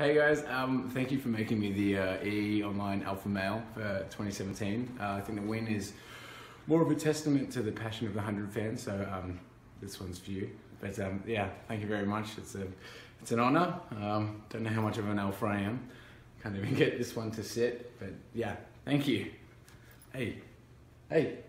Hey guys, um, thank you for making me the uh, EE Online Alpha Male for 2017. Uh, I think the win is more of a testament to the passion of the 100 fans, so um, this one's for you. But um, yeah, thank you very much. It's, a, it's an honour. Um, don't know how much of an alpha I am. Can't even get this one to sit, but yeah, thank you. Hey, hey.